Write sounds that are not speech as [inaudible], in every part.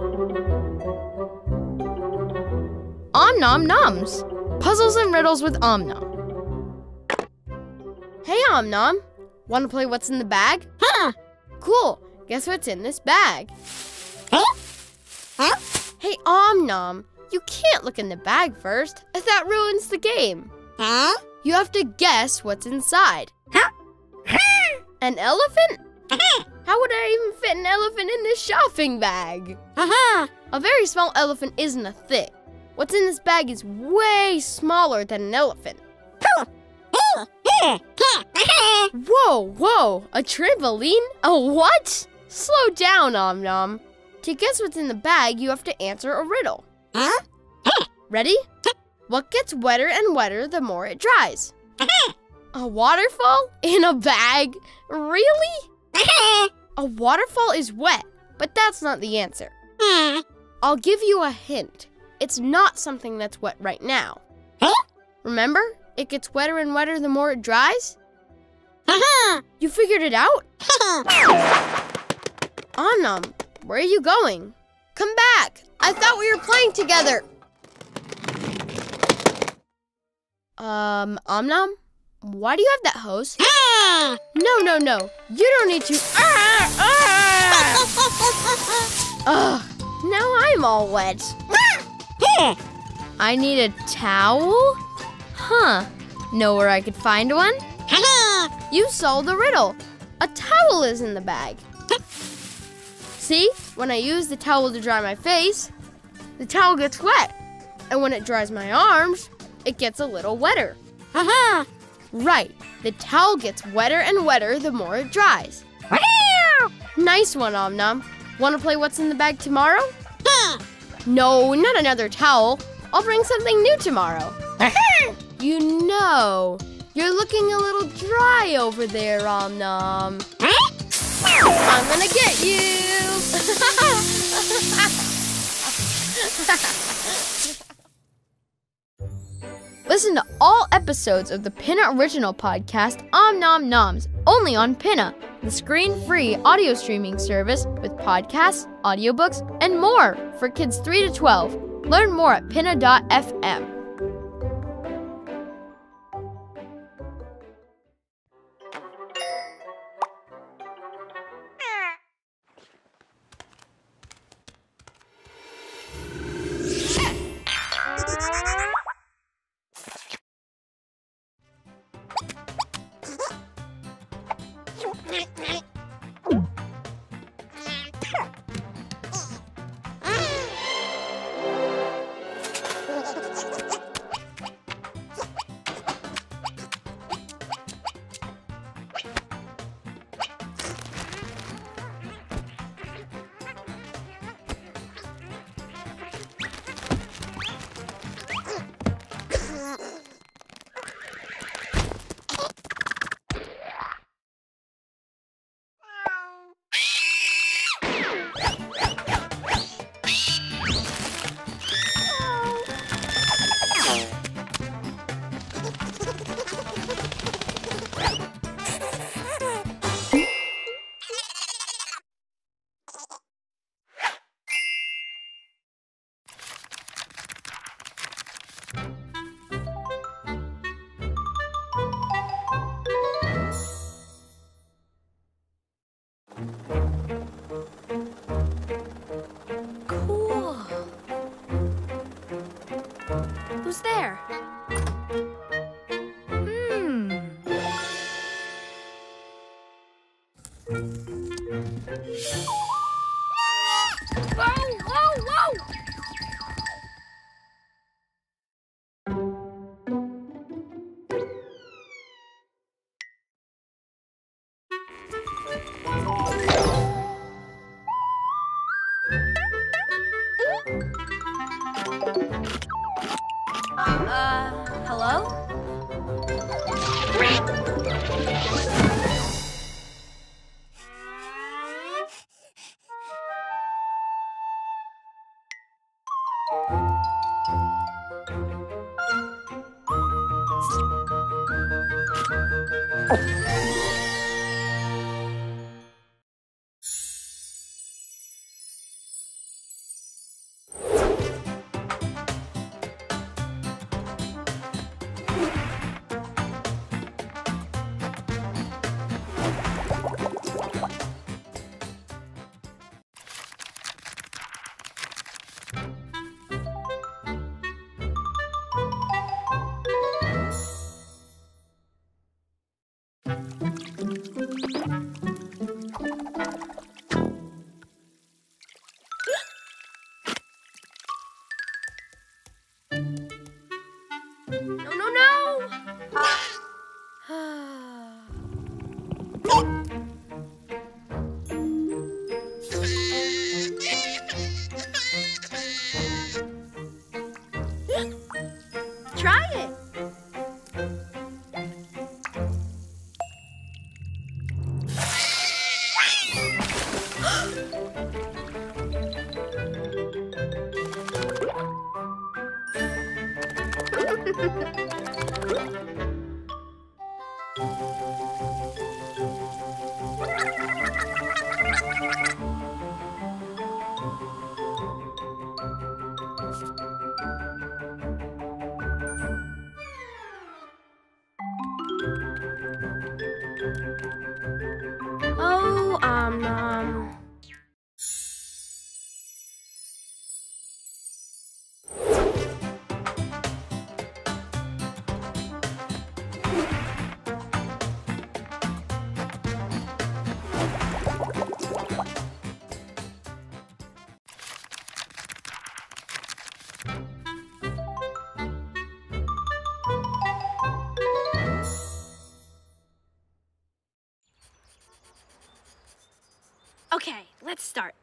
Om Nom Noms Puzzles and Riddles with Om Nom. Hey Om Nom, want to play What's in the Bag? Huh? Cool. Guess what's in this bag? Huh? Huh? Hey Om Nom, you can't look in the bag first. That ruins the game. Huh? You have to guess what's inside. Huh? An elephant? How would I even fit an elephant in this shopping bag? Uh-huh. A very small elephant isn't a thing. What's in this bag is way smaller than an elephant. [laughs] Whoa, whoa, a trampoline? A what? Slow down, Om Nom. To guess what's in the bag, you have to answer a riddle. Huh? Ready? [laughs] What gets wetter and wetter the more it dries? [laughs] A waterfall in a bag? Really? A waterfall is wet, but that's not the answer. Hmm. I'll give you a hint. It's not something that's wet right now. Remember? It gets wetter and wetter the more it dries? Uh-huh. You figured it out? [laughs] Om Nom, where are you going? Come back! I thought we were playing together! Um, Om Nom? Why do you have that hose? No, no, no. You don't need to. Ah! Ugh, now I'm all wet. [laughs] I need a towel? Huh. Know where I could find one? [laughs] You solved the riddle. A towel is in the bag. [laughs] See, when I use the towel to dry my face, the towel gets wet. And when it dries my arms, it gets a little wetter. Aha! Right, the towel gets wetter and wetter the more it dries. Nice one, Om Nom. Want to play What's in the Bag tomorrow? No, not another towel. I'll bring something new tomorrow. [laughs] You know, you're looking a little dry over there, Om Nom. I'm gonna get you! [laughs] Listen to all episodes of the Pinna Original podcast, Om Nom Noms, only on Pinna, the screen free audio streaming service with podcasts, audiobooks, and more for kids 3 to 12. Learn more at pinna.fm. hello? Okay, let's start.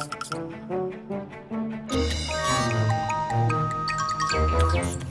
Thank you.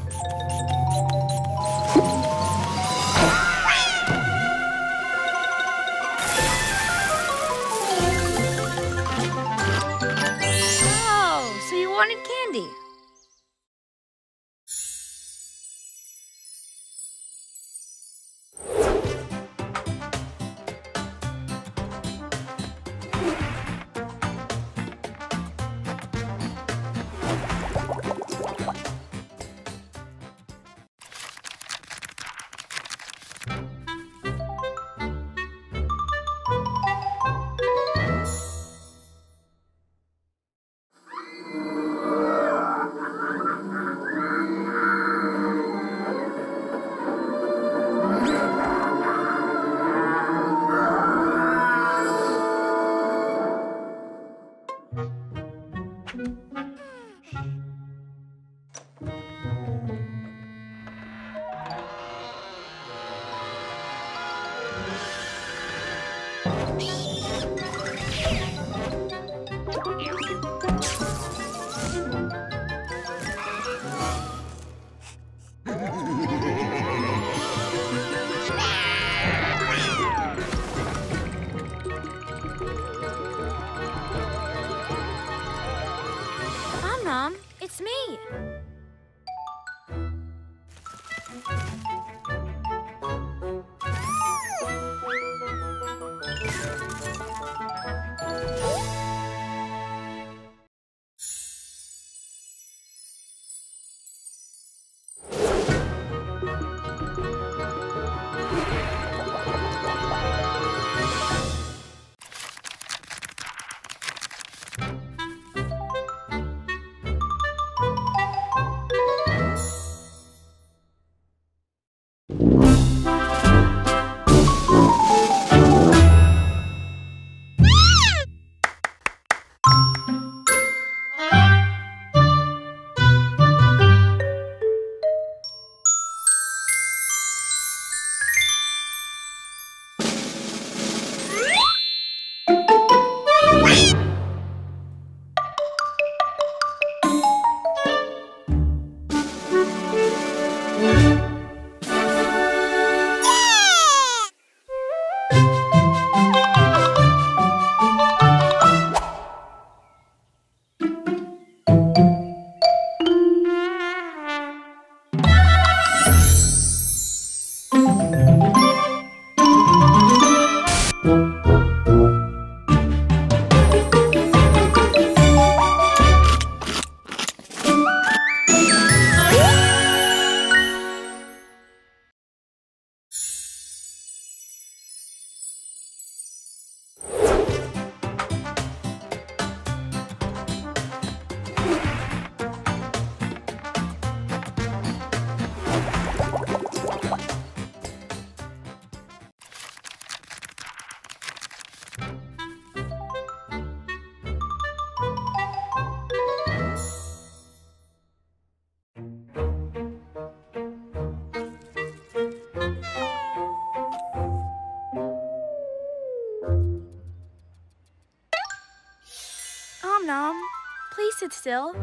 Still.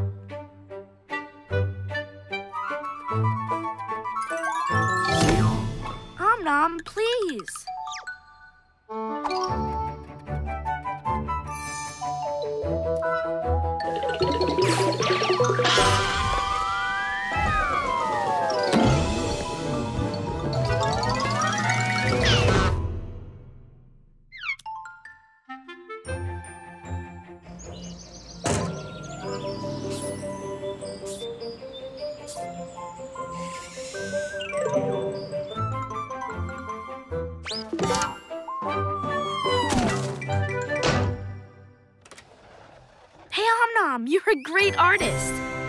Great artist.